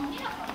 у меня